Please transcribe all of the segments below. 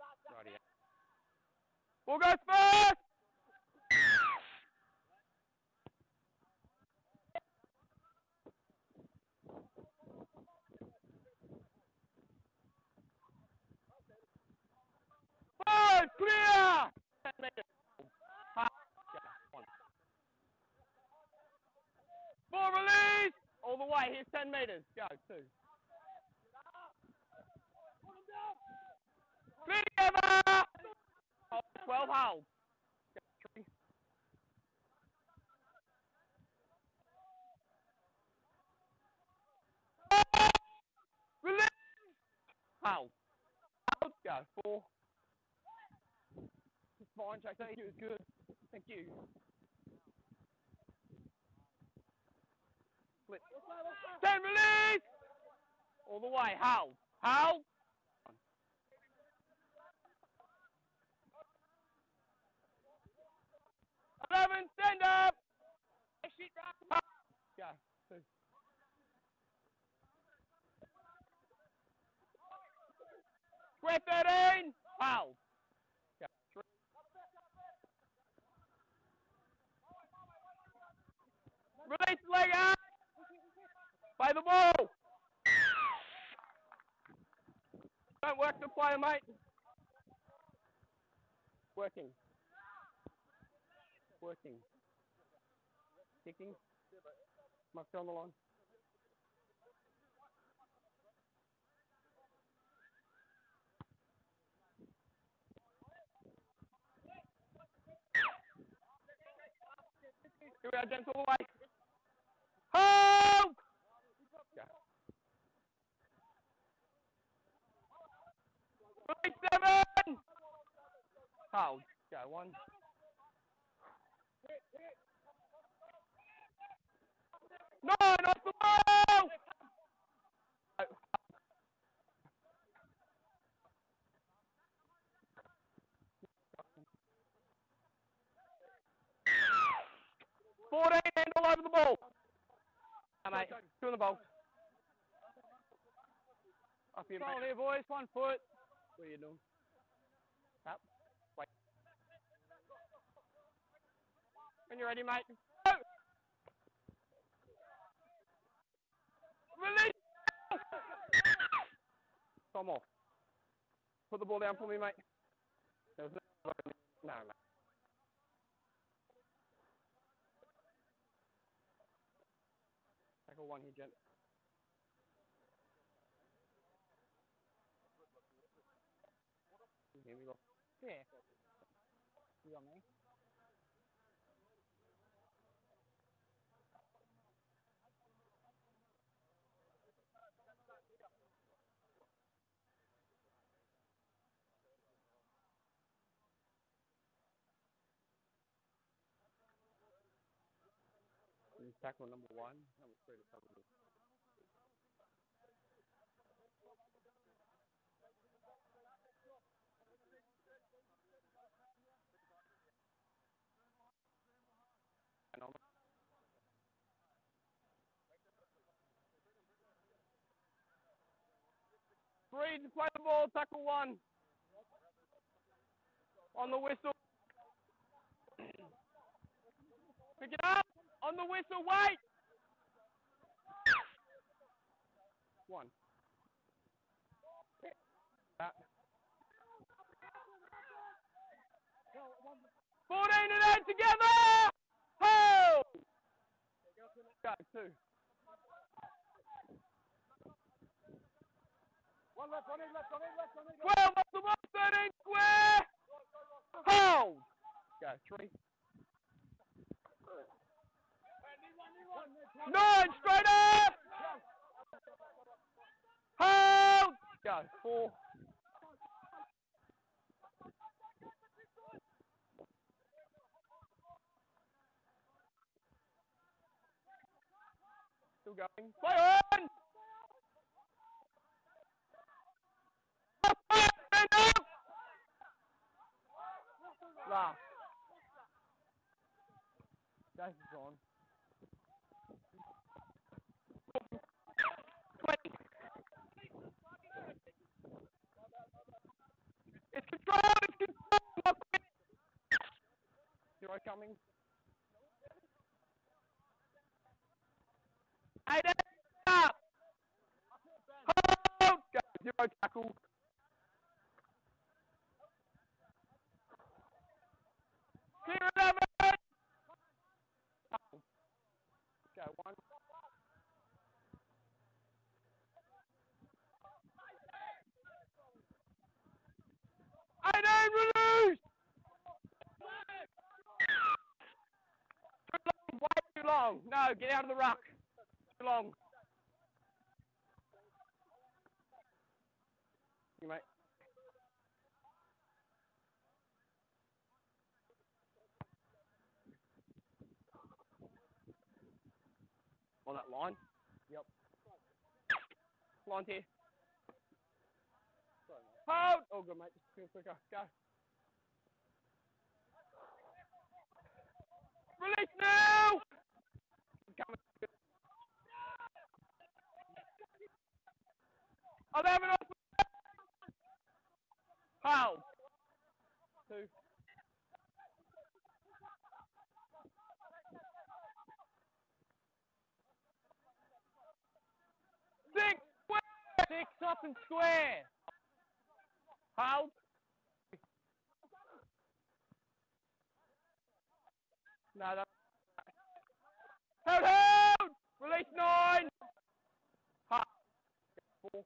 Righty. Ball goes first! Ball clear! 10 metres. Half. Yeah, one. Ball release! All the way, here's 10 metres. Go, two. Clear together! Oh, 12 hold. Go, three. Release! Hold. Hold. Go, four. It's fine, Jack. Thank you. It's good. Thank you. Flip. Ten release! All the way. Hold. Hold. Eleven, stand up. Two. Square 13. Hold. Go. Release the leg out. Play the ball. Don't work the player, mate. Working. Working. Kicking. Mark on the line. Here we are, gents, all the way. Hold! Go. Release seven! Hold. Go, one. Off the ball! Fourteen and all over the ball. Hey, mate, two on the ball. Up here, mate. here, boys. One foot. What are you doing? Up. Wait. When you're ready, mate. Go! Release! Come off. Put the ball down for me, mate. There was no, no. Tackle one here, gent. Here we go. Yeah. Tackle number one. And on- Three to play the ball, tackle one. On the whistle. Pick it up. On the whistle, wait. One. That. 14 and 8 together! Ho! Go, two. One left, one in, left, one in, left, one in. 12 off the ball, 13 square! Hold! Go, three. Nine, straight up! Hold! Go, four. Still going. Play on! Stand up! Last. Jason's It's controlled! It's controlled! Hero coming. I don't stop. Oh, Hold! Hero tackle. Clear it over! Aiden, release! Too long, way too long. No, get out of the ruck. Too long. You mate. On that line? Yep. Line here. Hold! Oh, good, mate. Just feel quicker. Go. Release now! Coming. Eleven off. Hold. Two. Six. Six up and square. Hold. No, that. Hold, hold! Release nine! Four.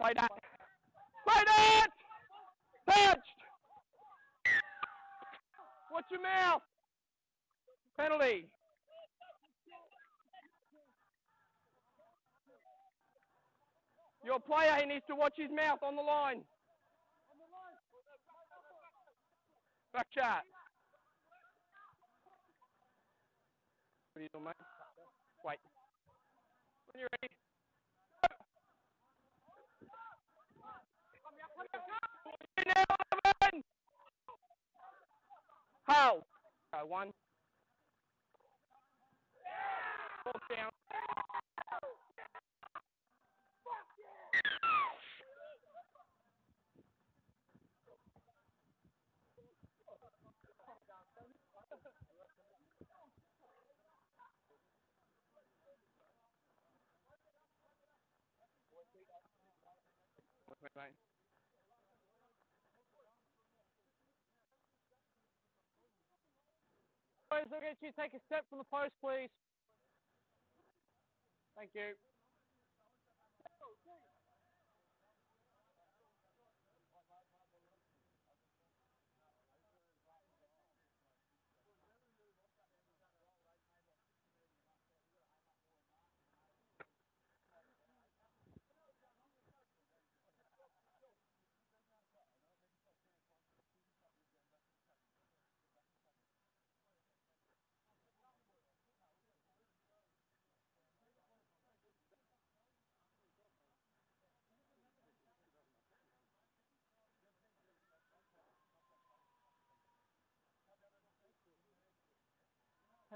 Play that. Play that! Touched! Watch your mouth! Penalty. Your player, he needs to watch his mouth on the line. Back chat. What are you doing, mate? Wait. When you're ready. How? Go, one. Ball down. Boys, I'll get you to take a step from the post, please. Thank you.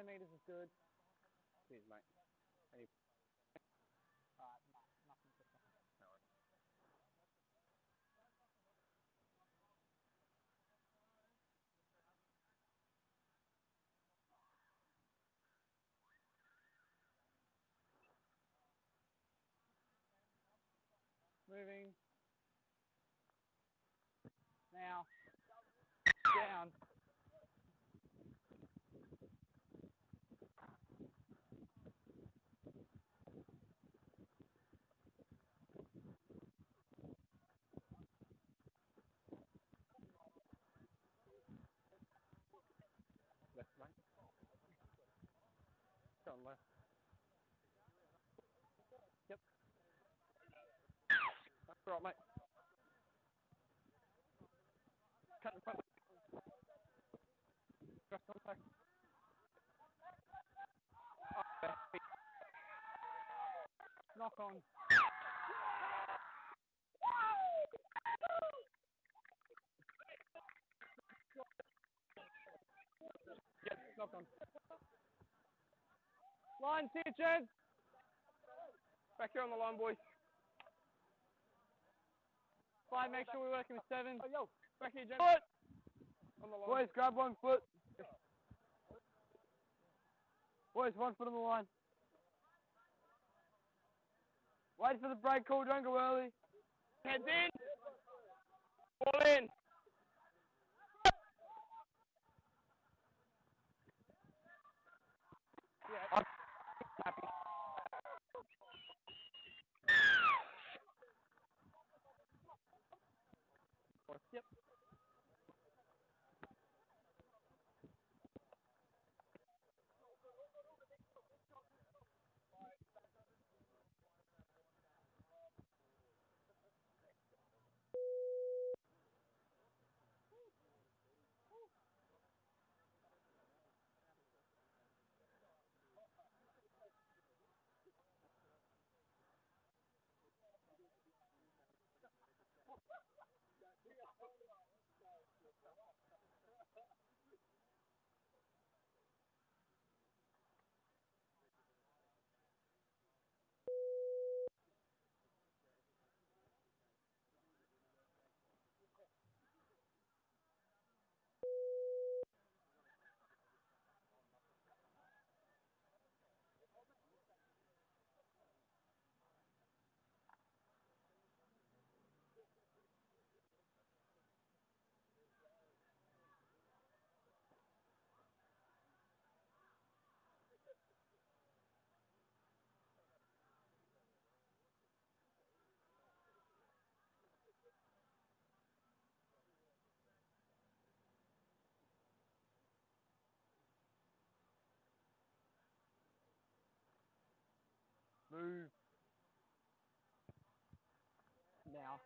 Meters is good. Cheers, mate. Any uh, no, nothing say. Moving. Now. Down. left, mate. Go on left. Yep. That's all right, mate. Cut in front. Just contact. Up there. feet. Knock on. Yep, knock on. Line see you, teachers. Back here on the line, boys. Five, make sure we're working with seven. Oh, yo. Back here, James. Foot. On the line. Boys, grab one foot. Boys, one foot on the line. Wait for the break call, don't go early. Heads in. Ball in. Yep. Move. Now.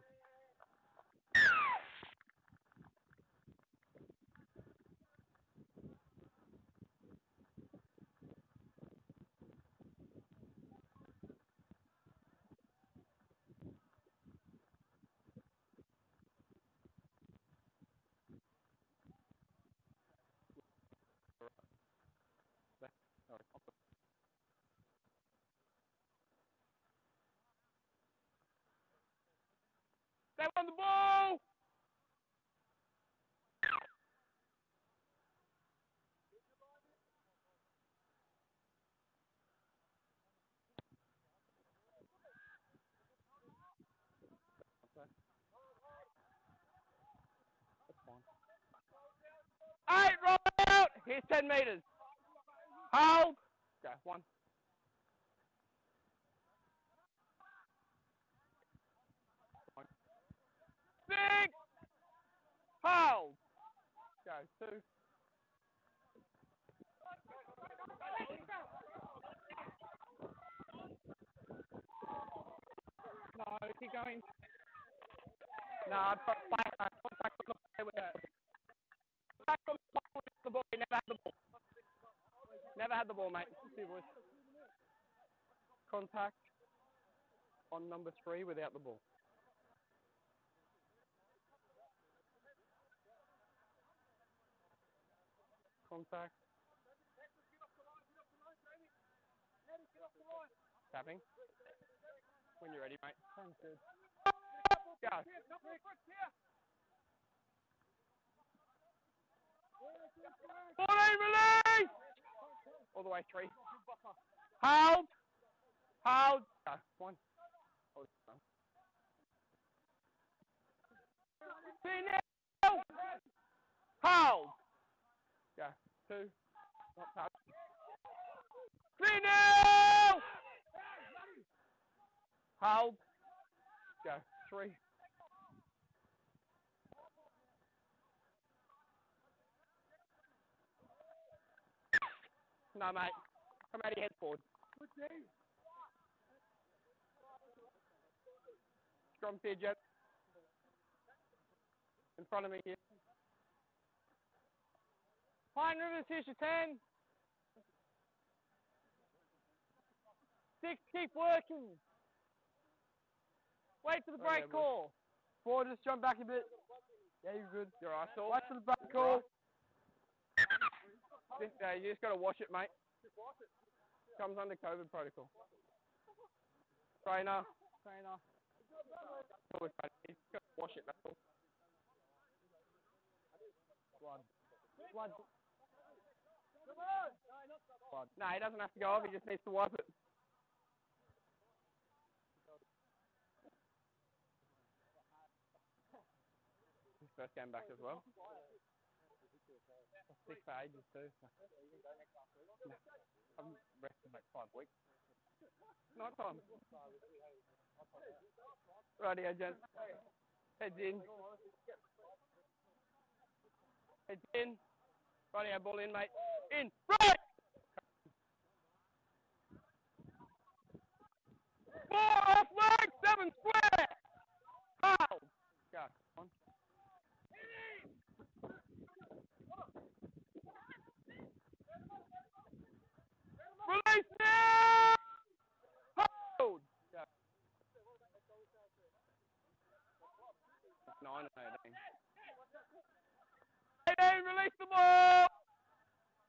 Sorry. off the- They won the ball! That's. Eight, roll out! Here's 10 metres. Hold. Go. One. Six! Hold. Go, two. No, keep going. Nah, but back, uh, put back on the play with it. Back on the play with the ball. He never had the ball. Never had the ball, mate. See, boys. Contact on number three without the ball. Contact. Tapping. When you're ready, mate. Sounds good. Go. Ball release! All the way three. Hold. Hold. Go. One. Hold. One. Three now. Hold. Go. Two. Not touch. Three now. Hold. Go. Three. No, mate. Come out of your head forward. Strong fidget. In front of me here. Pine Rivers, here's your 10. Six, keep working. Wait for the break we- call. Four, just jump back a bit. Yeah, you're good. Your eye sore. Wait for the break call. Just, uh, you just got to wash it, mate. Comes under COVID protocol. Trainer. Trainer. Always. You got to wash it, that's all. Blood. Blood. No, he doesn't have to go off. He just needs to wipe it. First game back as well. Six for ages too. No. I'm resting like five weeks. Night time. Rightio, gents. Heads in. Heads in. Rightio, ball in, mate. In. Right! Four off leg, seven square. Foul. Go. On. Release now. Hold. Nine eighteen. Eighteen, release the ball.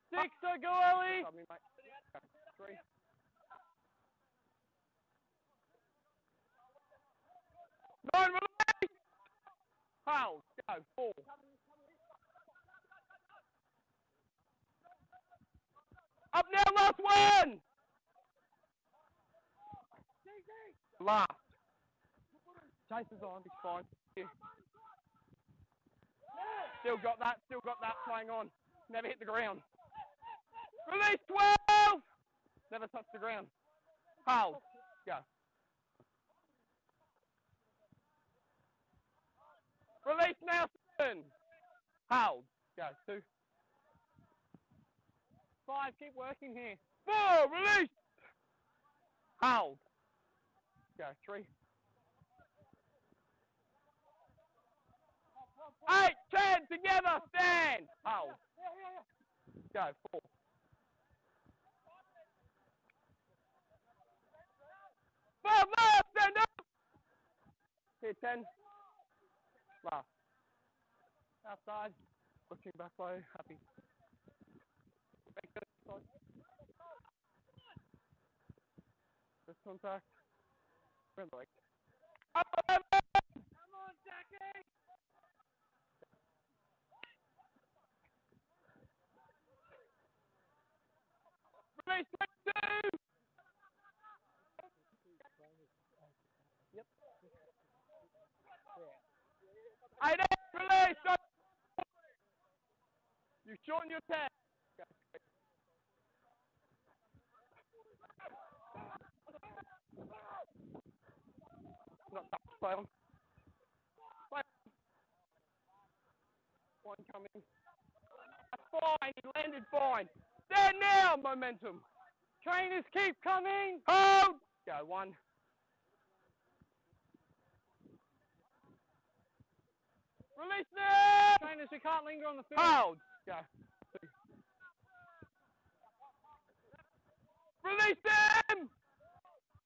Six to go, Ellie. Three. Nine, release. Hold. Go. Four. Up now, last one. Last. Chase is on. He's fine. Still got that, still got that playing on. Never hit the ground. Release 12! Never touched the ground. Hold. Go. Release seven. Hold. Go. Two. Five, keep working here. Four. Release. Hold. Go. Three. Eight, ten, together, stand. Hold. Go. Four. Five, last, stand up. Here, ten. Last. Outside. Looking back low, happy. First contact. Leg. Up, up, up. Come on, Jackie. Release 22! Yep. Eight, eight, release! Stop. You shorten your tag. Not play on. One coming. Fine, he landed fine. There now, momentum. Trainers, keep coming. Hold! Go, one. Release now! Trainers, we can't linger on the field. Hold! Go. Two. Release them!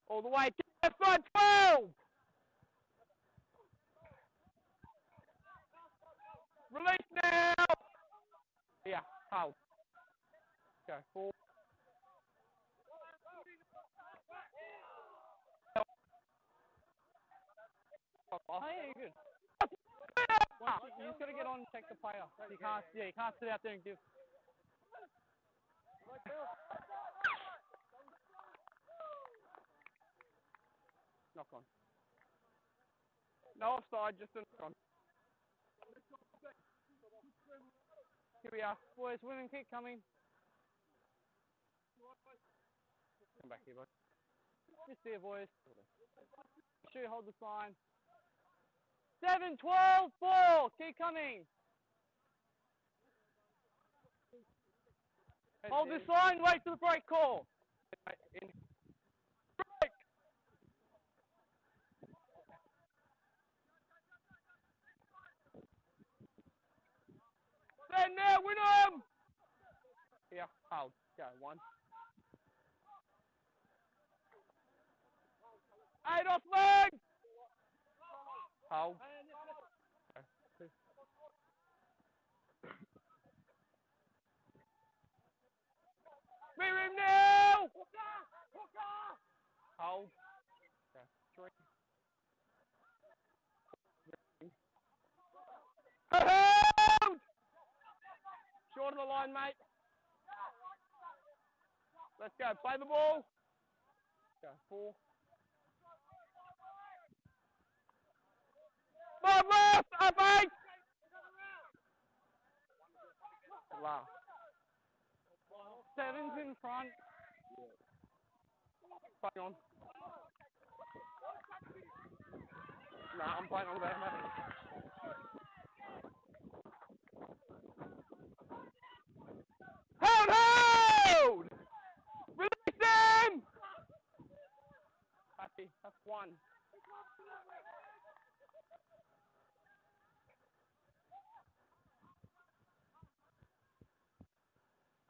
All the way side 12! Release now! Yeah, hold. Go, four. Oh, yeah, you're good. Once you, you just got to get on and check the player. You can't, yeah, you can't sit out there and give. Knock on. No offside, just a knock on. Here we are. Boys, women kick coming. Come back here, bud. Just there, boys. Shoot, hold the sign. Seven, twelve, four. Keep coming. Hold this line. Wait for the break call. Right, in. Break! Stand now, win 'em! Here, hold. Go, one. Eight off leg! Two. Clear him now! Hold. Go, three. Hold! Line, mate. Let's go. Play the ball. Go. Four. Five left. Up eight. Last. Seven's in front. Play on. Nah, I'm playing on there, mate. Hold, hold! Release him! Happy, that's one.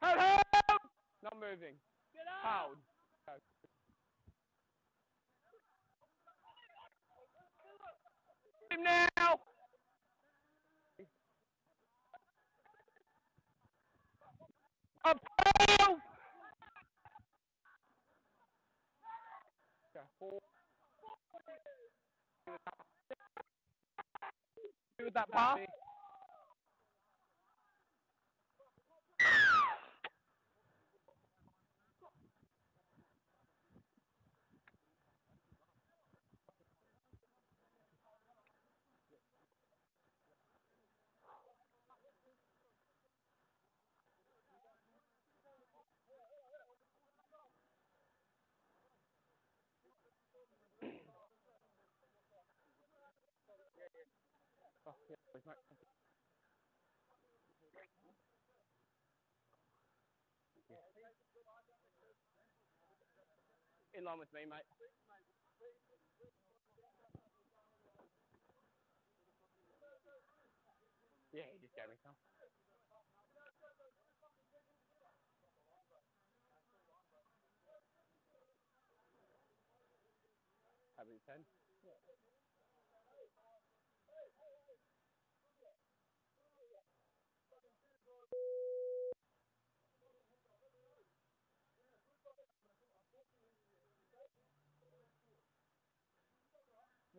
Hold, hold! Not moving. Hold. Him now! Go, four. With that pass. Oh, yeah. Thank you. In line with me, mate. Yeah, he just gave me some. Having ten.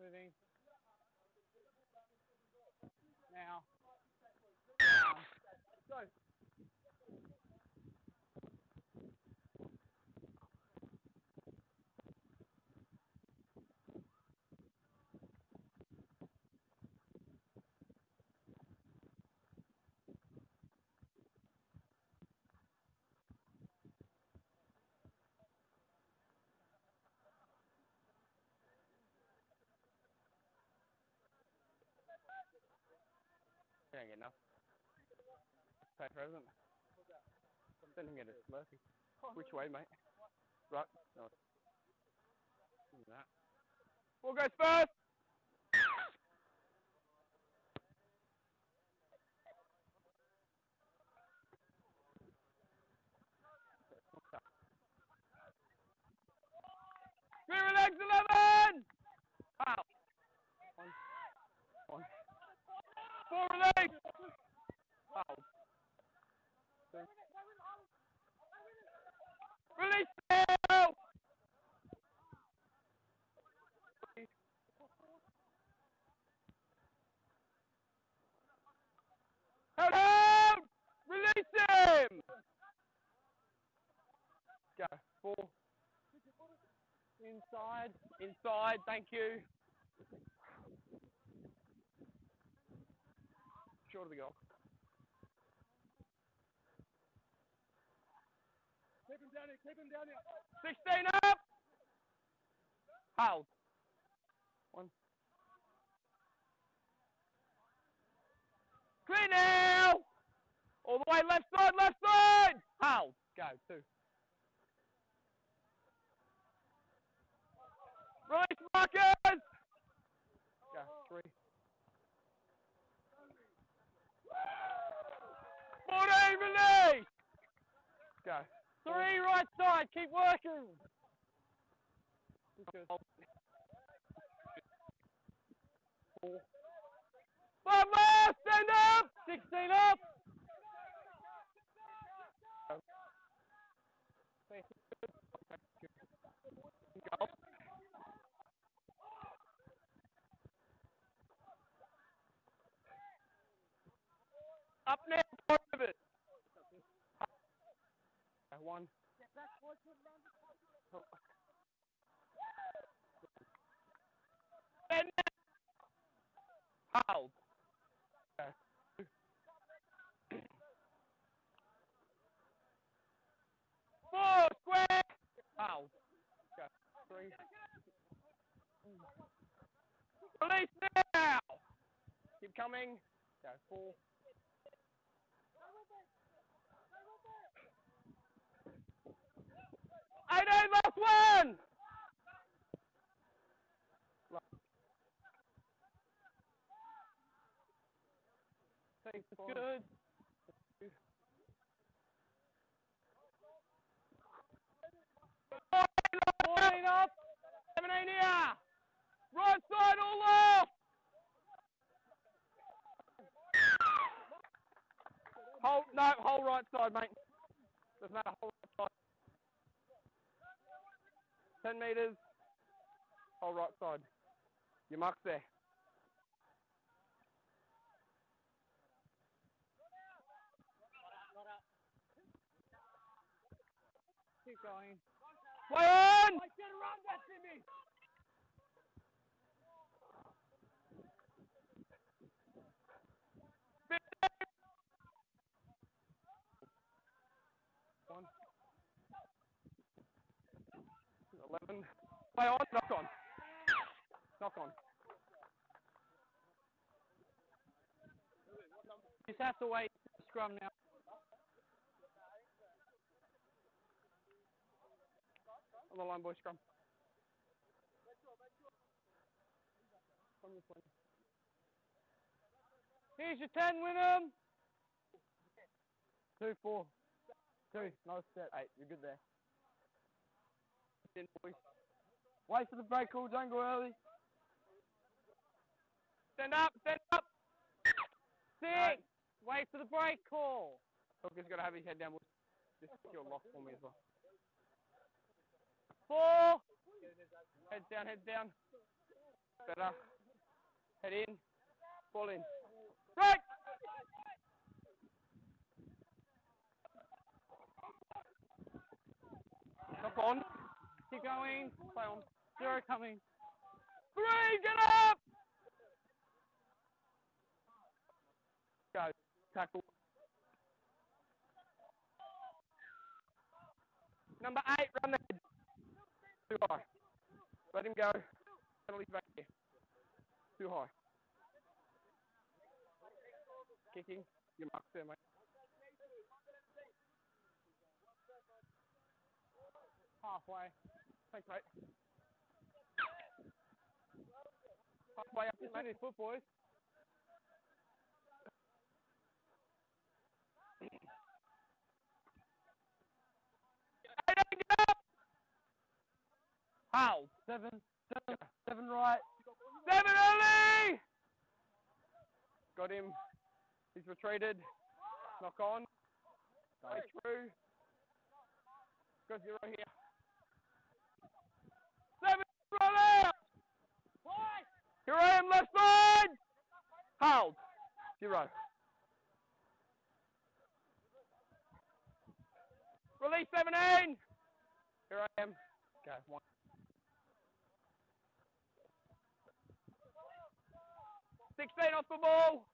Moving. Now. Go. Can't get enough. Present. Get a. Which way, mate? Right. No. That. Ball goes first. Clear legs 11! Out. One. One. Four release! Foul. Two. Release now! Hold him! Release him! Go. Four. Inside. Inside, thank you. Short of the goal. Keep him down here, keep him down here. 16 up! Hold. One. Clear now! All the way left side, left side! Hold. Go, two. Release markers! Go, three. 14, release! Go. Three right side. Keep working. Good. Left, stand up! 16 up. I'm now part of how? Four square. How? Three. Release now. Keep coming. Go four. Eighteen, last one. Thanks, good. Fourteen up. 17 here. Right side all off. Hold, no, whole right side, mate. Doesn't matter, whole right side. 10 metres. Whole right side. Your mark's there. Keep going. Play on! One. Eleven. Play on, knock on. Knock on. Just have to wait for scrum now. On the line, boy, scrum. On. Here's your 10, Wynnum. Two, four. Two, no step. Eight, you're good there. In, boys. Wait for the break call, don't go early. Stand up, stand up. Six. Wait for the break call. Hooker's got to have his head down. boys. Just secure lock for me as well. Four. Head down, head down. Better. Head in. Ball in. Break! Knock on. Keep going. Play. Zero coming. Three, get up! Go. Tackle. Number eight, run the head. Too high. Let him go. Penalty back here. Too high. Kicking. Your mark's there, mate. Halfway. Thanks, mate. Halfway up, mate. in his foot, boys. Eighteen, get up! How? Seven. Seven. Seven right. Seven early! Got him. He's retreated. Knock on. Play through. Got zero here. Seven, out! Here I am, left side! Hold. Zero. Release 17! Here I am. Go, one. Sixteen off the ball.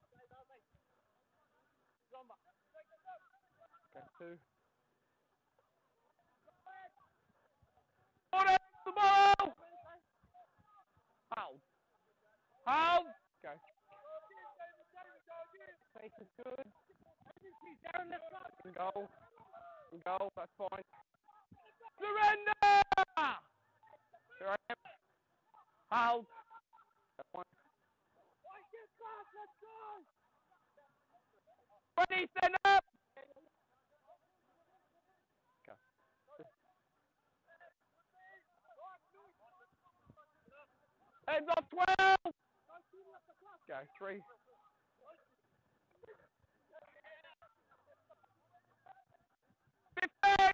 Okay, two. Ball. Hold. Hold. Go. Face is good. And goal. That's fine. Surrender. Am. Hold. That's one. Ready, stand up! Go. Heads off 12! Go, three. Fifteen!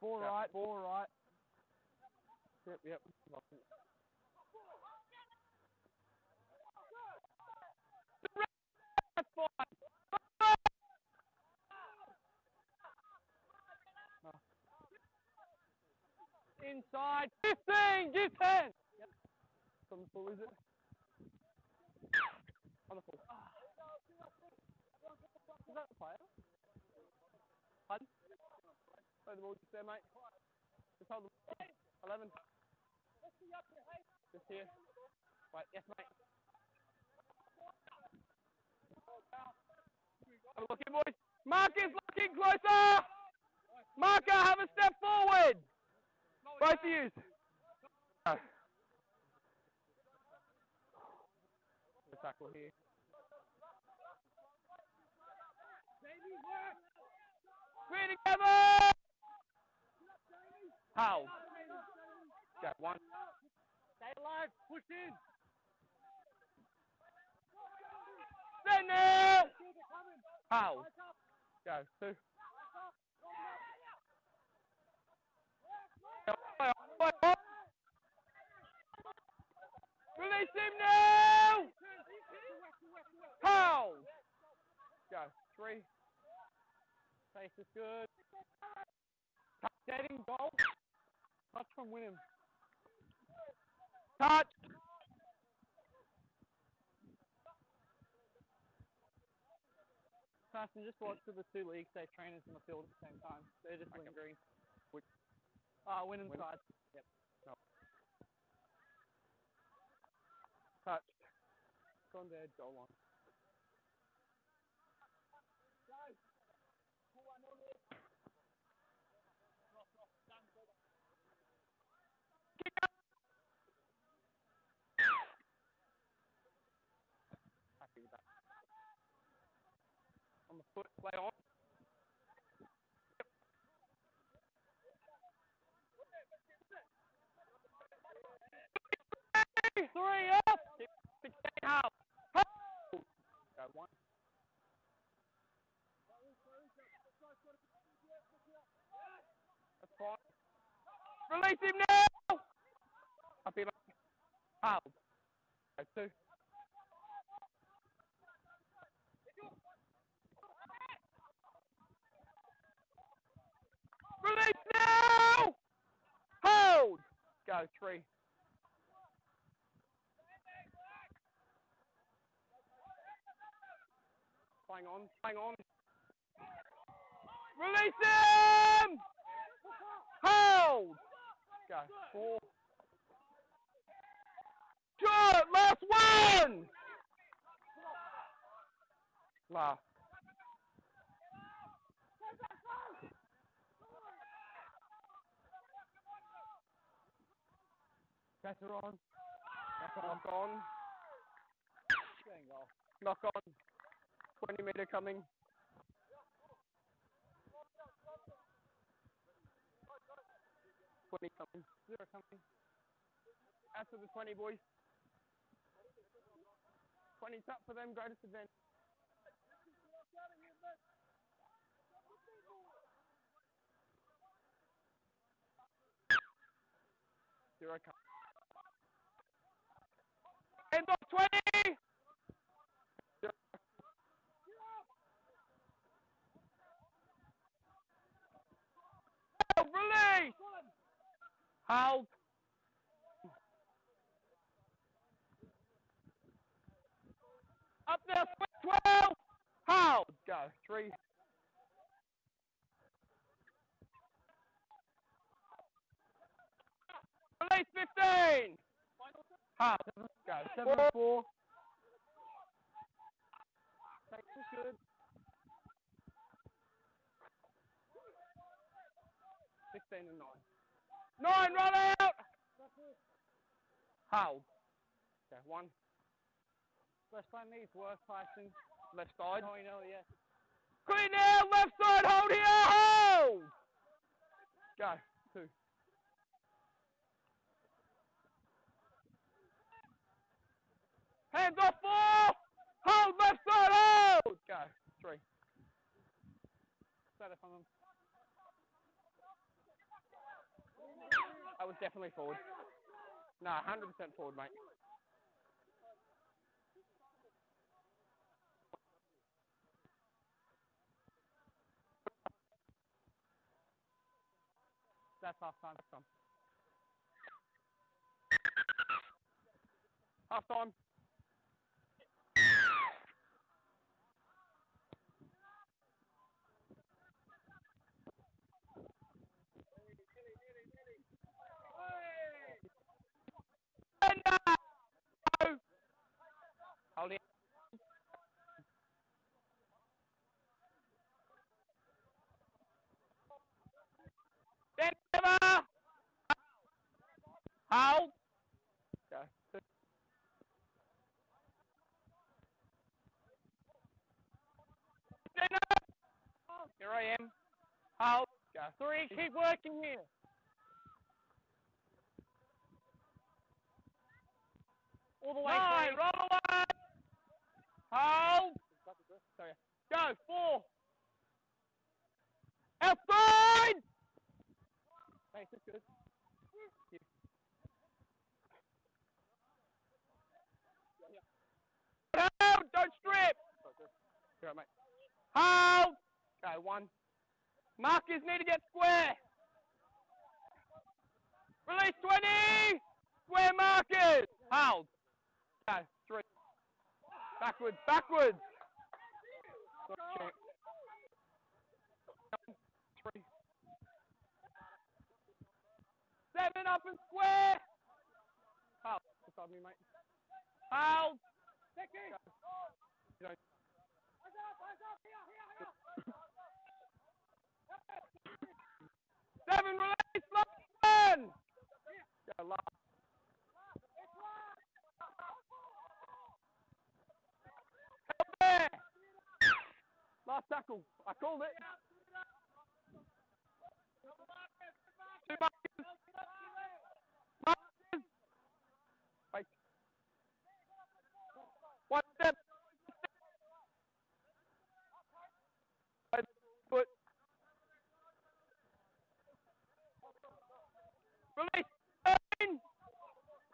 Four Yeah. right. Four right. Yep, yep. That's fine. Inside. Fifteen. Give ten. On the full, is it? On the full. Is that the player? Pardon? Play the ball just there, mate. Just hold the 11. Just here. Wait, yes, mate. Have a look in, boys. Marcus looking closer. Marker, have a step forward. Both of you. The tackle here. Three together. How? Go one. Stay alive. Push in. Then now. How? Go two. Go, go, go, go. Release him now. How? Go three. Pace is good. Touch setting, goal. Touch from Wynnum. Touch. Carson, just watch for the two league safe trainers in the field at the same time. They're just Okay. lingering. Which- Uh, Wynnum Wynnum? side. Touch. Gone there. Goal line. Happy with that. On the foot, play on. Three up! 16 half. Go one. That's fine. Release him now! Up here, mate. Hold. Go two. Release now! Hold! Go three. Hang on, hang on. Release him! Hold! Go. Four. Good! Last one! Last. It on. Knock on. Knock on. 20 meter coming. Twenty coming. Zero coming. After the twenty boys. Twenty's up for them. Greatest advantage. Zero coming. Twenty. Zero. Oh, release! Hold. Up there, 12! Hold! Go. Three. Release 15! Hold. Go. Seven, four. good. Sixteen and nine. Nine, run out! Hold. Okay, one. Left side needs work, Tyson. Left side. Oh, you know, yeah. Clean now, left side, hold here, hold! Go, two. Hands off, four! Hold, left side, hold! Go, three. Better from them. That was definitely forward. No, 100% forward, mate. That's half time. Half time. Go. Two. Here I am. Hold. Go. Three. Keep working here. All the way Nine. Roll away. Hold. Sorry. Go. Four. Outside. Thanks. That's good. Hold. Don't strip. Right, mate. Hold. Okay, one. Markers need to get square. Release 20. Square markers. Hold. Okay, three. Backwards, backwards. Three. Seven up and square. Hold. Beside me, mate. Hold. You don't- Seven, release, last one. Go, last. Help there. Last tackle. I called it. Two markers. Markers. Wait. One step. Foot. Release.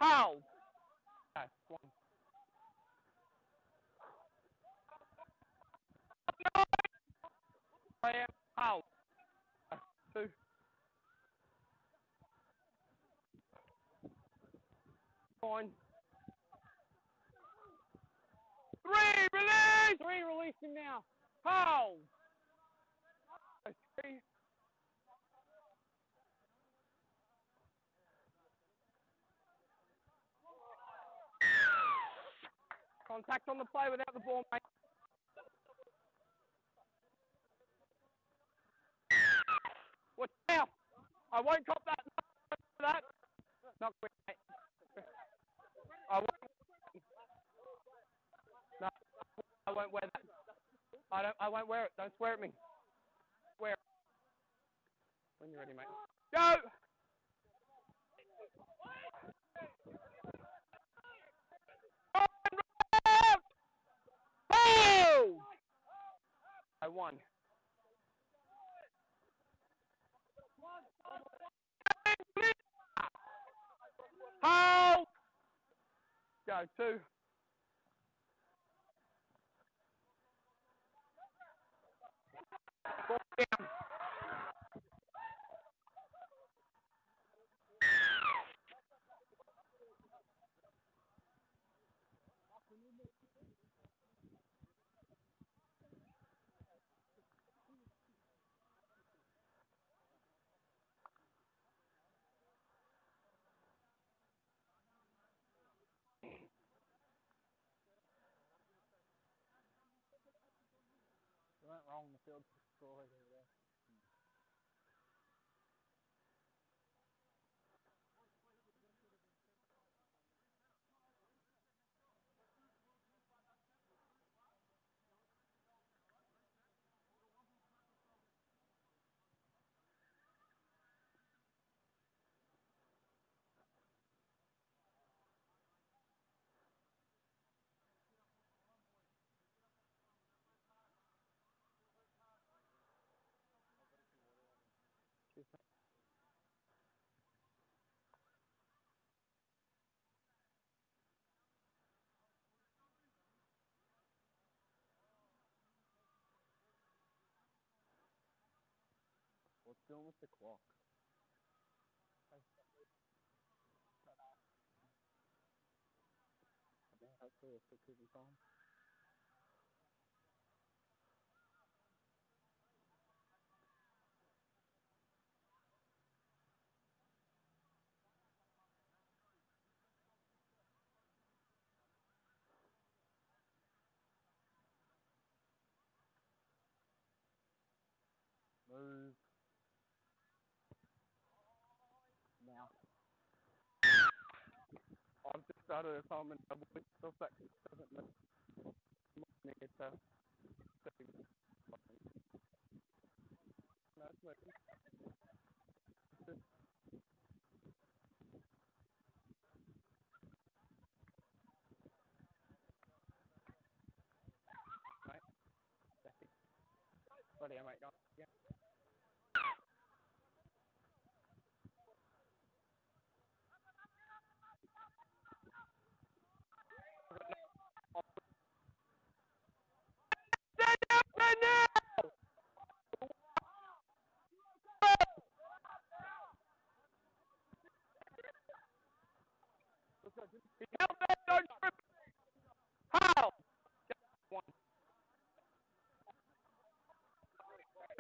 Hold. Okay, one. I am out. Two. Fine. Three, release! Three. Release him now. Hold. Contact on the play without the ball, mate. Watch out! I won't. Not that. Not quick, mate. I won't. No, I won't wear that. I don't. I won't wear it. Don't swear at me. Swear. When you're ready, mate. Go. Hold! I won. Hold! Go, two. Down. went wrong in the field destroyed over there. What's doing with the clock? Hopefully it's because it's on. Move. Now. I've just started a time and double with stuff that doesn't. Need to no, it's not. Right. That's it. Sorry, I might not. Yeah.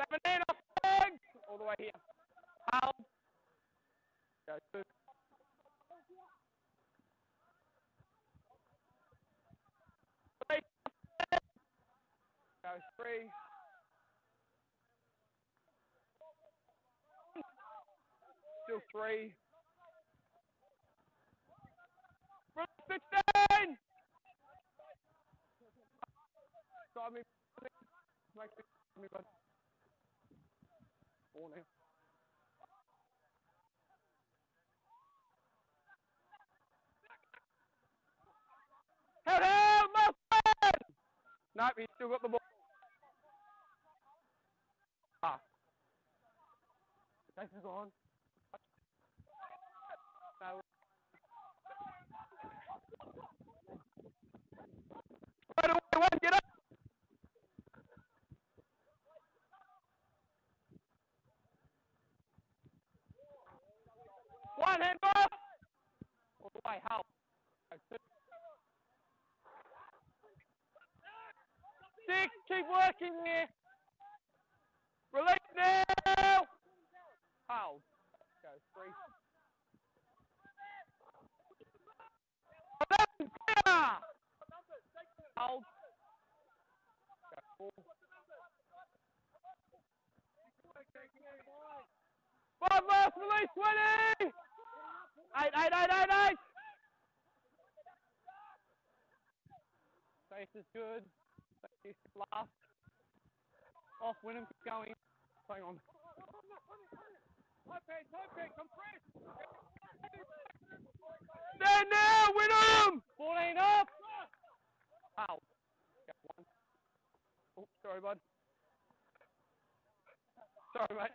Seven off. All the way here. How? Go two. Three. Go three. Still three. Run 16! Start me. Make me, bud. Four now. Help, help, friend! Nope, he's still got the ball. Ah. Thanks for going. Keep working here. Release now! Hold. Go, three. Clear! Hold. Go. One last release, 20! Eight, eight, eight, eight, eight! Face is good. Face is last. Off, Wynnum, keep going. Hang on. Top head, compress. Stand now, Wynnum! 14 up. Ow. Got one. Oh, sorry, bud. Sorry, mate.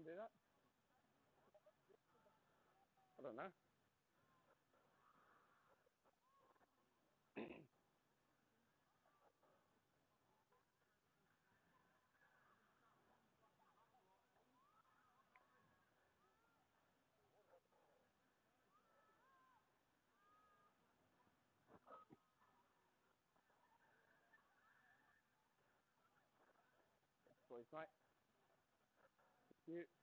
can do that? I don't know. Please, mate. Thank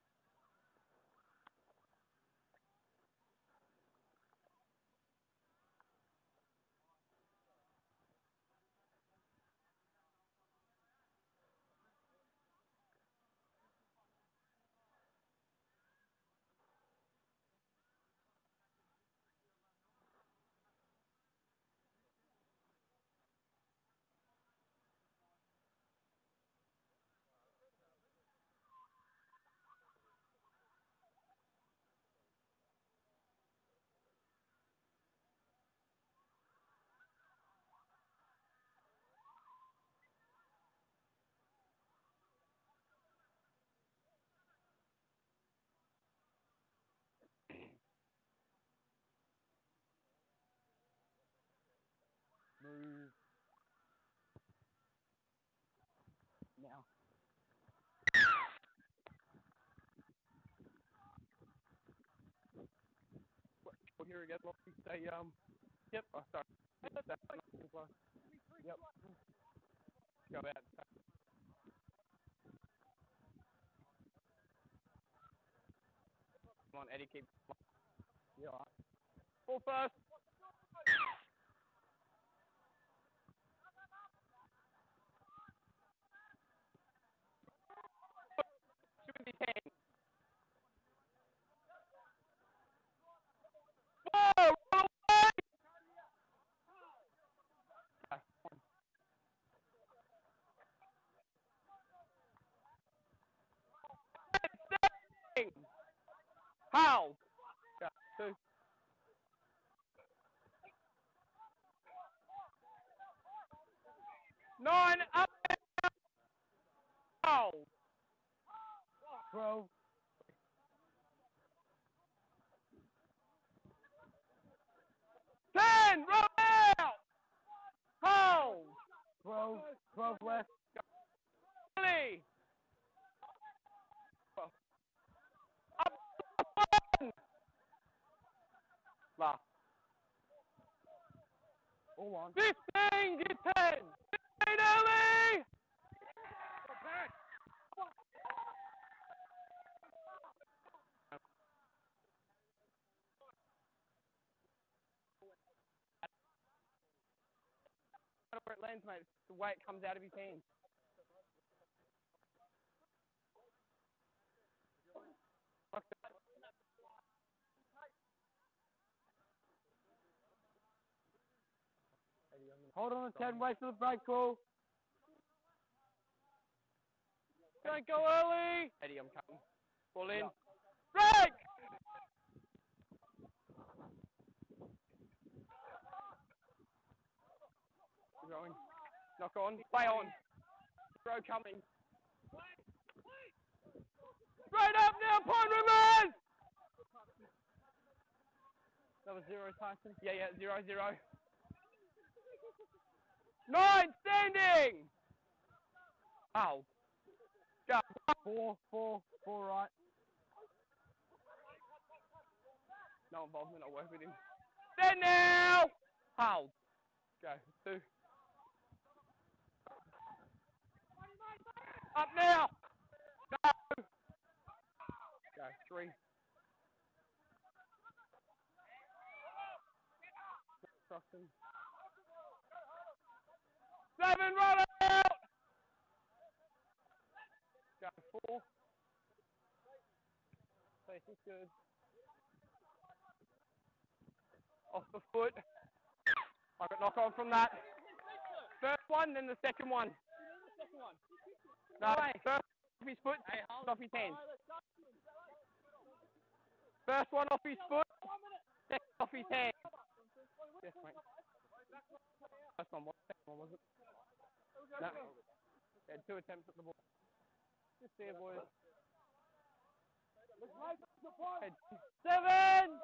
you. Now. Well, here again, Lofty. Say, um, yep, oh, sorry. That's nice close. Yep. Go out. Come on, Eddie, keep. Yeah. Full first. Twenty ten. Whoa! roll away! Okay, one. Setting. How? Yeah, two. Nine up down. Throw. Ten, roll out. Hold. Throw. Throw left. Billy. Last. All on. Fifteen, get ten. Fifteen early. Where it lands, mate. The way it comes out of his hands. Like that. Hold on to 10. Wait for the break call. Don't go early. Eddie, I'm coming. Ball in. Break. Going. Knock on. Play on. Throw coming. Straight up now, Pine Rivers! That was zero, Tyson? Yeah, yeah, zero, zero. Nine, standing! Ow. Go. Four, four, four right. No involvement, I'll work with him. Stand now! Hold. Go. Two. Up now! Go! Go. Three. Crossing. Seven, run out! Go. Four. Face is good. Off the foot. I got knock on from that. First one, then the second one. No, first off his foot, second off his hand. First one off his foot, second off his hand. Yes, mate. First one, what? Second one, was it? No. Yeah, two attempts at the ball. Just there, boys. Seven!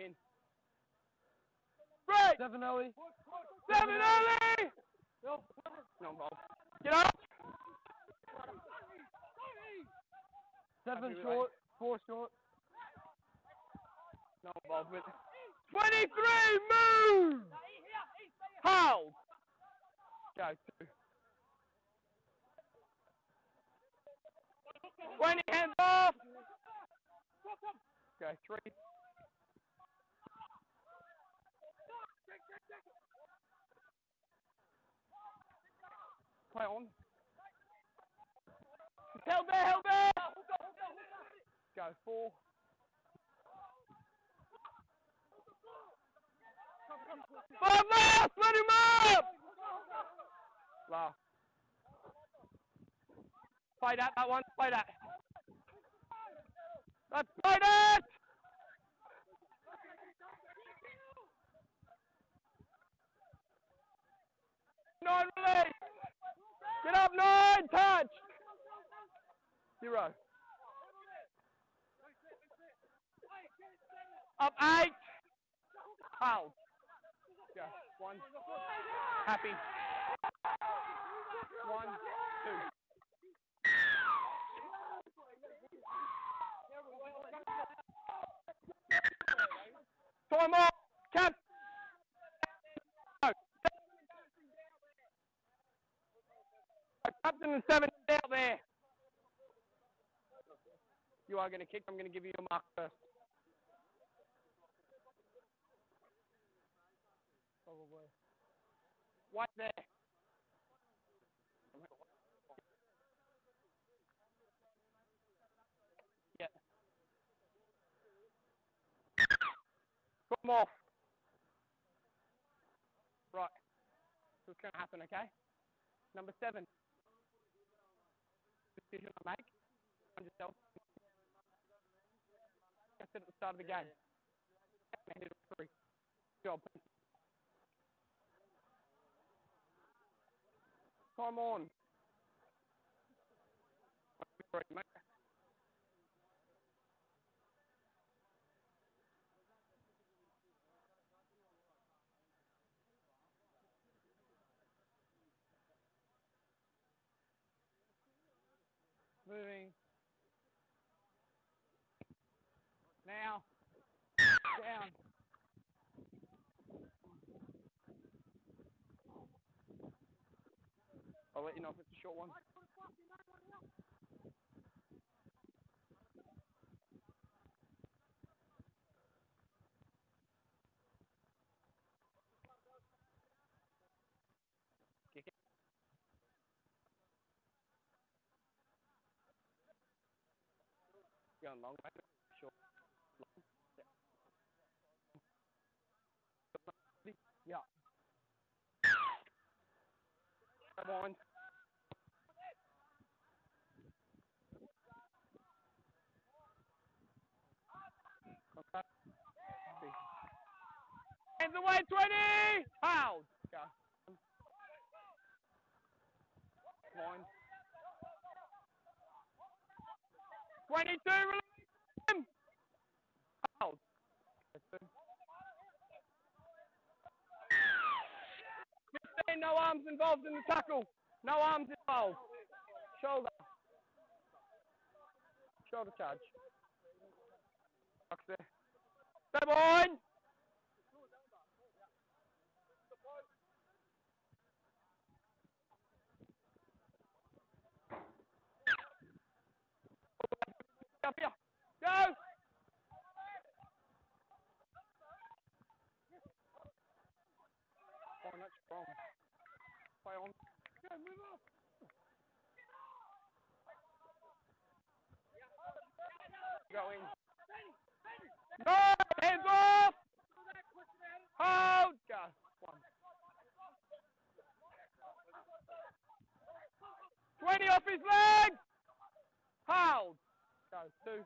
In. Break! Seven early. Seven early! No involved. Get up! Seven short. Four short. No involvement. 23, move! Hold! Go, two. 20, hands off! Go, three. Play on. Held there, held there! Go, four. Five last! Let him up! Last. Play that, that one. Play that. Let's play that! Nine release! Get up, nine! Touch! Zero. Up eight. Hold. One. Oh Happy. One, two. Time off. Cap. Captain and seven out there. You are going to kick. I'm going to give you a mark first. Right there. Yeah. Them off. Right. So what's going to happen, okay? Number seven. Decision I make. On yourself. I said at the start of the game. Three. Job. Time on. Moving. Now. Down. I'll let you know if it's a short one. Going long way. Short. Long. Yeah. Come on. Okay. Hands away, 20! Hold. Go. Come 22, release him! 15, no arms involved in the tackle. No arms involved. Shoulder. Shoulder charge. Box there. Seven! Up here. Go! Oh, that's strong. Play on. Go, move up. Going. No! Hands off! Hold! Go. One. 20 off his legs! Hold! Go. Two.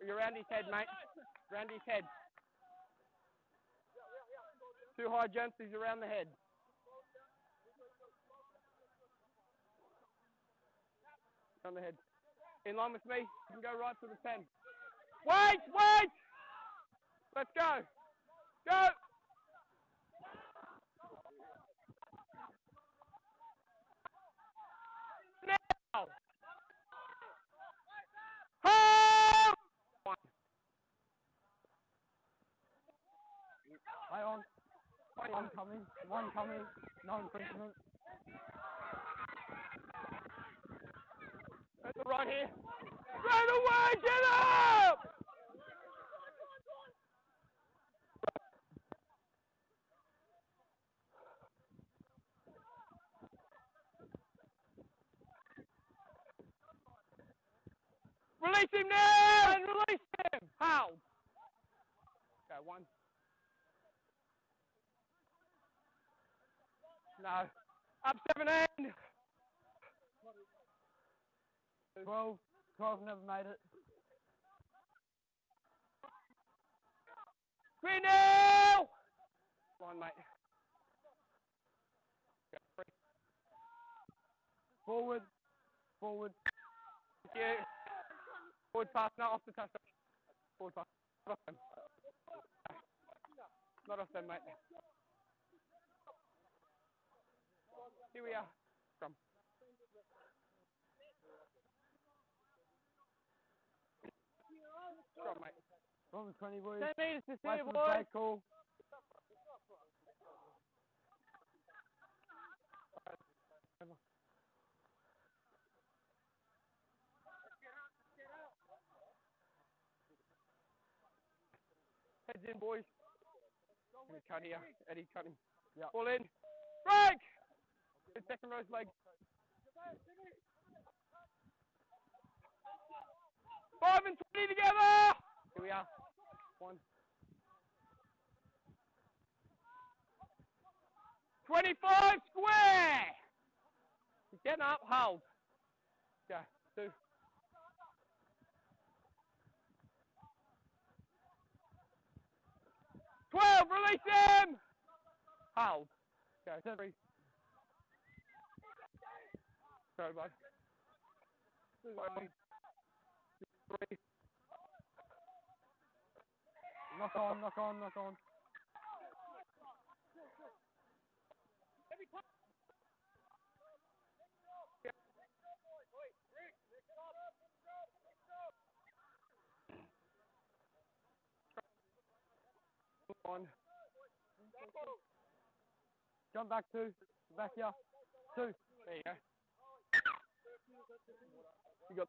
You're around his head, mate. Round his head. Two high jumps, he's around the head. On the head. In line with me, you can go right to the 10. Wait, wait! Let's go. Go! Now! One. Play on. One coming. One coming. No infringement. That's the right here. Right away, get up! Release him now! And release him! How? Okay, one. No. Up 17! 12. 12 never made it. Green now! Come on, mate. Forward. Forward. Thank you. Forward pass, not off the touch. Forward pass. Not off them. Not off them, mate. Here we are. Scrum. Scrum, mate. From 20 boys. 10 metres to for the boys. Heads in, boys. Gonna cut here. Eddie, cut him. Yeah. Ball in. Break! Good second row's leg. Five and twenty together! Here we are. One. 25 square! Get up, hold. Go, two. Twelve, release him! Hold. Go, three. Sorry, bud. Three. Knock on, knock on, knock on. One. Jump back two. Back here. Two. There you go. You got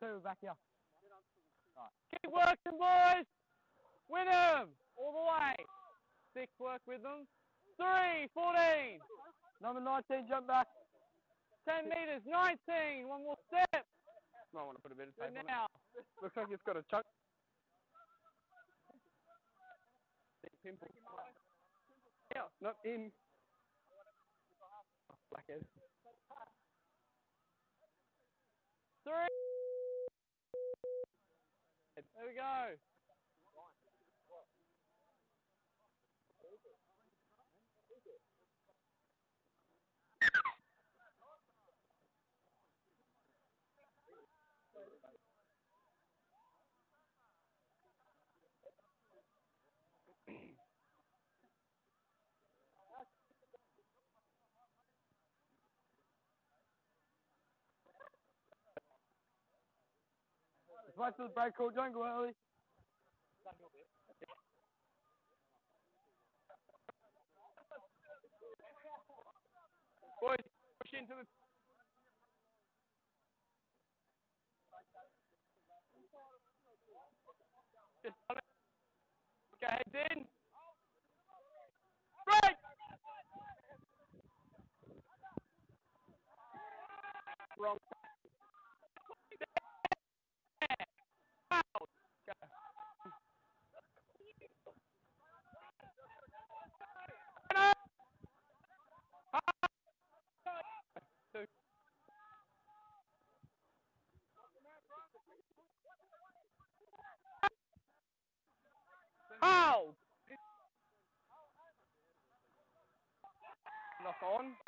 Two. Back here. Keep working, boys. Win them all the way. Six, work with them. Three, 14. Number 19, jump back. 10 metres, 19. One more step. Might want to put a bit of tape Good on now. it. Looks like it's got a chunk. Pimple. Yeah, not in. Blackhead. Three. There we go. Wait for the call. Don't go early. Boys, push into the. Just on it. Go heads in. Break! Wrong. Out. Go. Two. Hold. Knock on.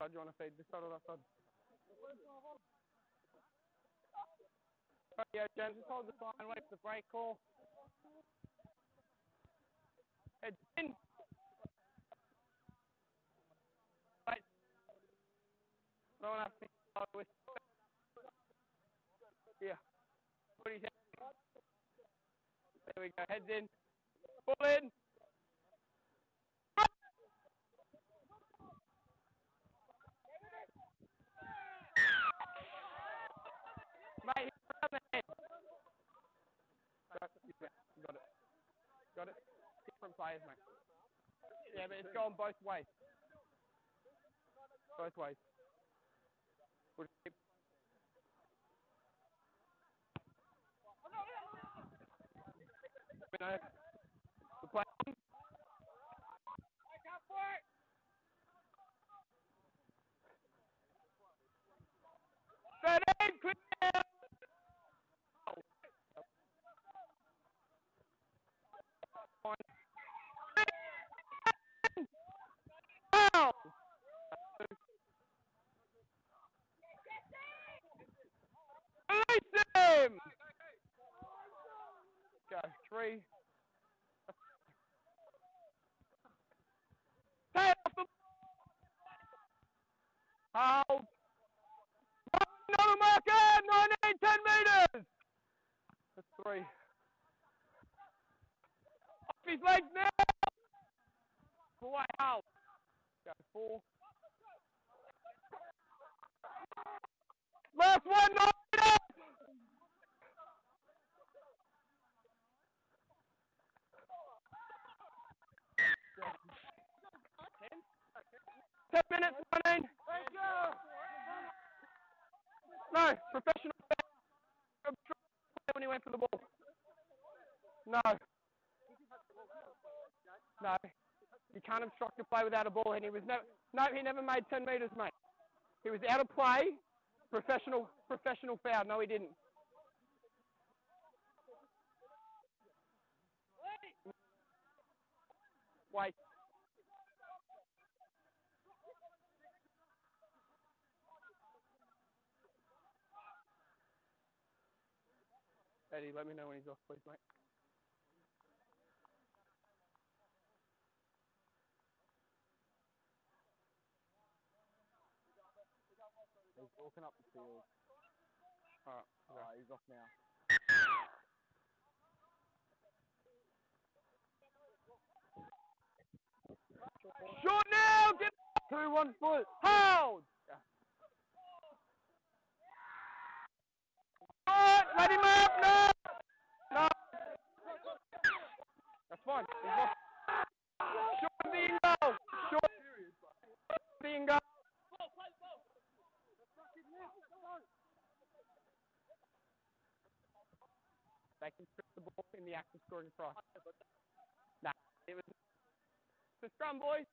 Side, you want to feed this side or that side? Right, yeah, James, just hold the sign, wait for the break call. Head in. Wait. No one has to start uh, with. Yeah. Put his head. There we go, heads in. Pull in. Mate, he's around the head. Got it. Got it. Different players, mate. Yeah, but it's gone both ways. Both ways. We'll keep- know, the play clear. One. Foul. Release him. Go three. Take off the Hold. Another marker, 19, 10 metres. That's three. Off his legs now. Away, hold. Go four. Last one, nine metres. Ten minutes, running. No, professional when he went for the ball. No. No. You can't obstruct a play without a ball, and he was never. No, he never made 10 metres, mate. He was out of play. Professional, professional foul. No, he didn't. Wait. Eddie, let me know when he's off, please, mate. He's walking up the field. Alright, Oh, okay. he's off now. Short now! Get Two, one foot. hold! Alright, let him up! No! No! Fine. He's off. Short goal! They can strip the ball in the act of scoring try. Nah, it was the scrum, boys.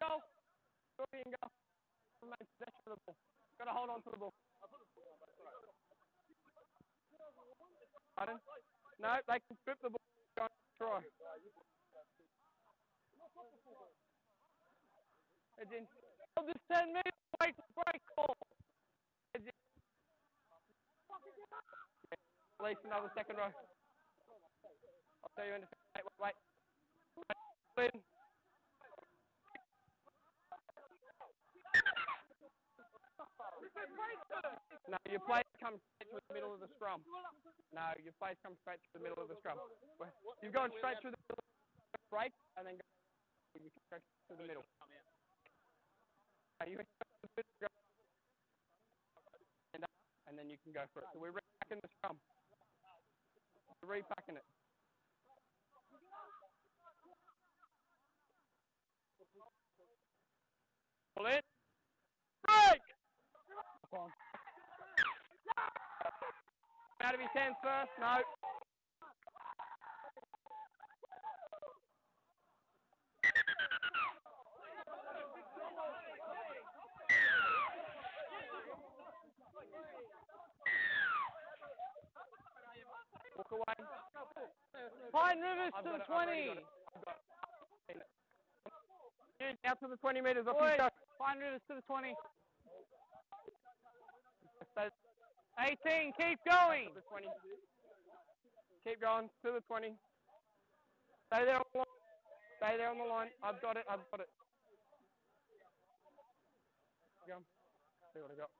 Go. Go and. Remain possession of the ball. Got to hold on to the ball. Pardon? No, they can strip the ball. Try. Heads in. This 10 minutes. Wait for break call. Heads in. Another second row. I'll tell you in a second. Wait, wait. wait. In. No, your plays come straight to the middle of the scrum. No, your plays come straight to the middle of the scrum. You've gone straight through the break, and then go, straight to the middle. And then you can go for it. So we're repacking the scrum. We're repacking it. Pull it. Come on. Out of his hands first. No. Walk away. Pine Rivers to the it, I've already 20. got it. I've got it. Dude, out to the 20 metres off. Pine Rivers to the 20. Stay 18, keep going. to the 20. Keep going to the 20. Stay there on the line. Stay there on the line. I've got it. I've got it. Go. See what I got.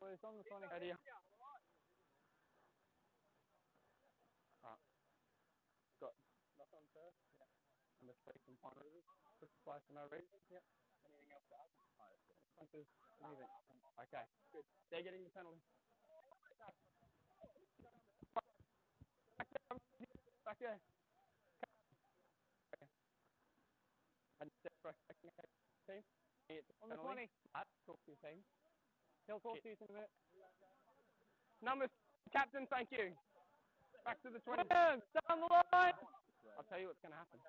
Boys, on the 20. Out here. Alright. Got knock on first. Yeah. And the space and. Quick supply for no reason. Yep. Anything else to add? Punches. Anything. Okay. Good. They're getting the penalty. Back there. Back there. Okay. And step back. Okay. Team. Get On the penalty. 20. Matt, talk to your team. He'll talk to you in a minute. Numbers, captain, thank you. Back to the 20. Down the line. I'll tell you what's going to happen.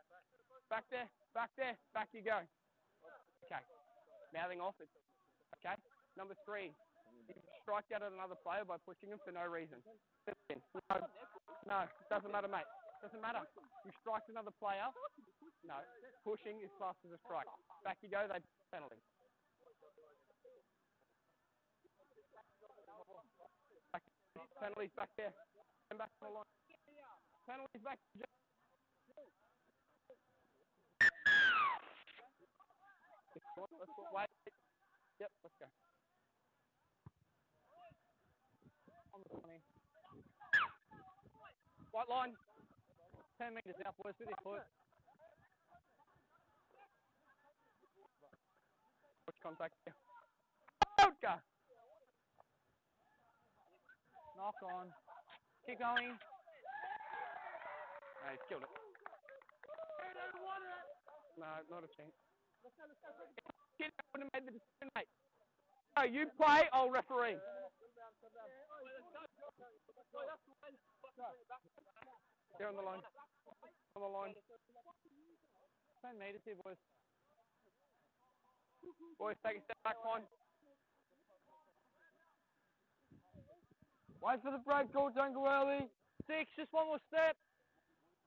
Back there, back there, back you go. Okay. Mouthing off. It's, okay. Number three. You strike out at another player by pushing him for no reason. No, no, doesn't matter, mate. Doesn't matter. You strike another player. No, pushing is classed as a strike. Back you go. They penalty. Back, penalties back there. And back to the line. Penalties back. Let's go. Wait. Yep, let's go. On the 20. White line. 10 metres out, boys, with your foot. Push contact. Vodka. Knock on. Keep going. No, he's killed it. No, not a chance. Kid would have made the decision, mate. No, you play, I'll referee. They're on the line. On the line. 10 metres here, boys. Boys, take a step back, one. Wait for the break call, Jungle Early. Six, just one more step.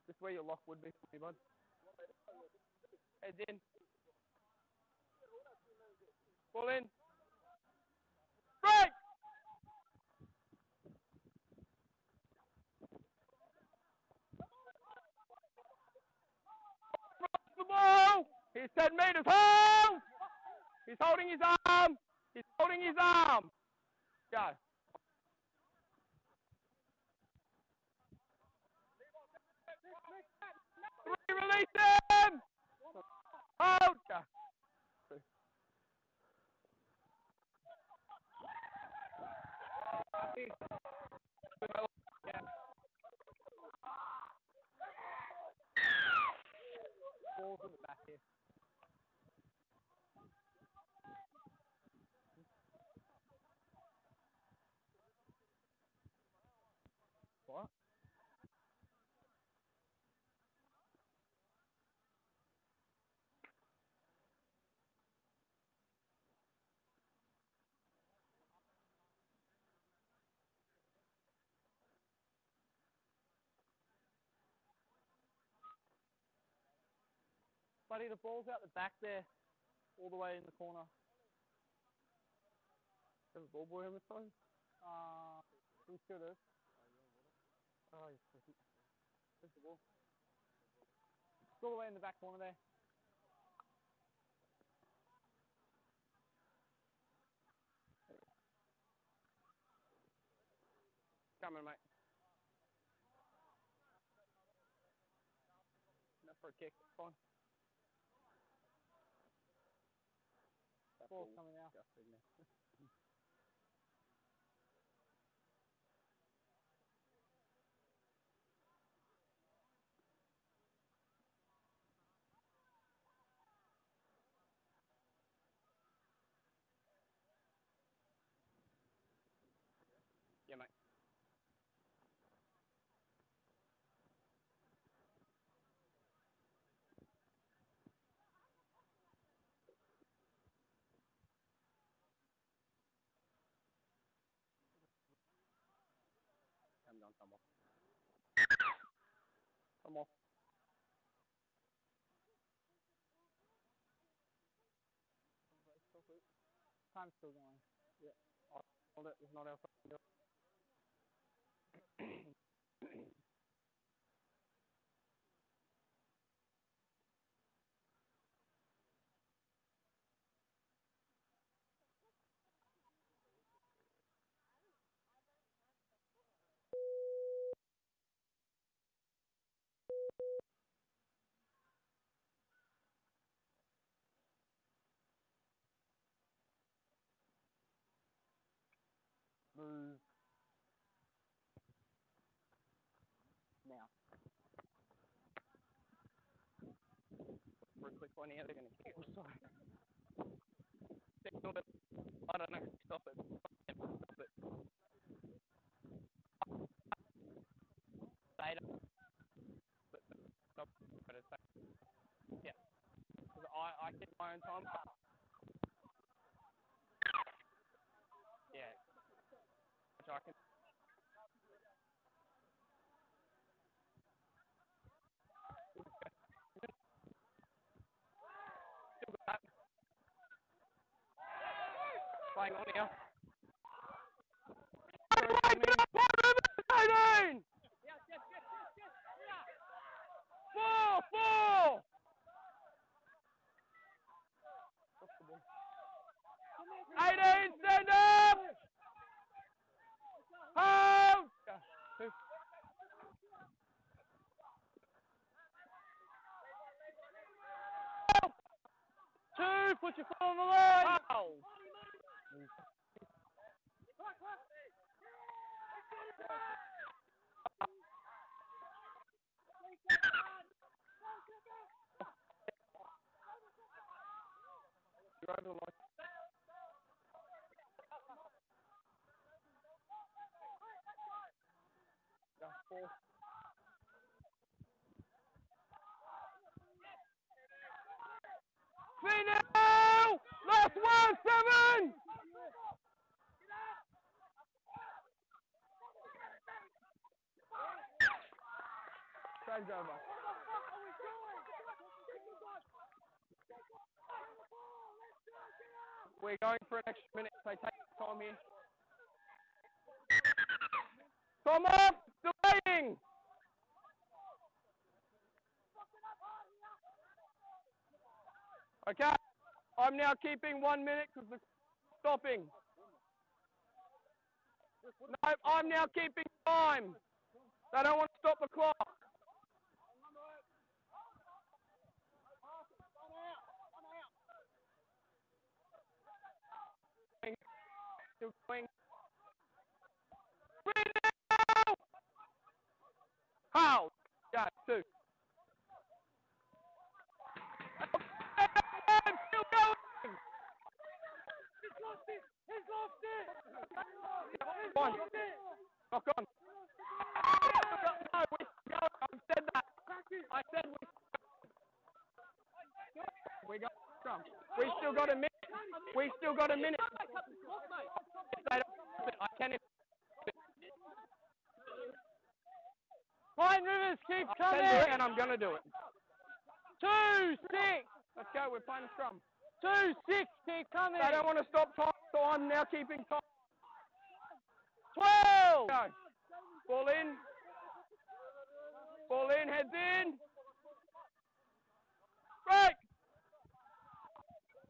Just where your lock would be for me, bud. Heads in. Ball in. Break! The ball! He's 10 metres. Hold! He's holding his arm. He's holding his arm. Go. Release him! Hold! Go. Balls in the back here. What? Buddy, the ball's out the back there, all the way in the corner. Have a ball boy on the phone? Uh, he should have. Oh, he's freaking. There's the ball. It's all the way in the back corner there. Coming, mate. Enough for a kick. Fine. That Ball's coming out. Down, come off. Come off. Time's still going. Yeah. Hold it. It's not our fucking job. now. We're quick they're gonna I'm sorry. I don't know. Stop it. Stop it. Later. Stop. Got it. Yeah. I, I get my own time. That. Playing on here. Four, four! Eighteen, stand up! Yeah, two. Put your foot on the line. Hold! You're over the line. Four. Final! Last one, seven! Time's over. We're going for an extra minute, so take time here. Come off! Okay, I'm now keeping one minute because the stopping. No, I'm now keeping time. They don't want to stop the clock. Going. How? Yeah, two. Still going. One. Knock on. No, we go. I said that. I said we. Got scrum. We still got a minute. We still got a minute. I can. Pine Rivers, keep I do it, coming. and I'm gonna do it. Two, six. Let's go. We're playing scrum. Two, six, keep coming. They don't want to stop time, so I'm now keeping time. Twelve. Go. Ball in. Ball in. Heads in. Break.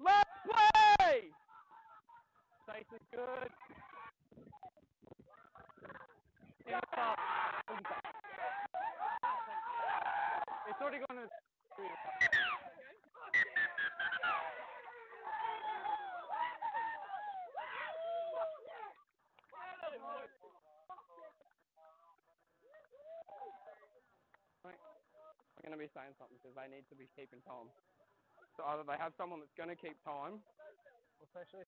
Last play. Stace is good. Top. It's already gone to. I'm going to be saying something because they need to be keeping time. So either they have someone that's going to keep time, Especially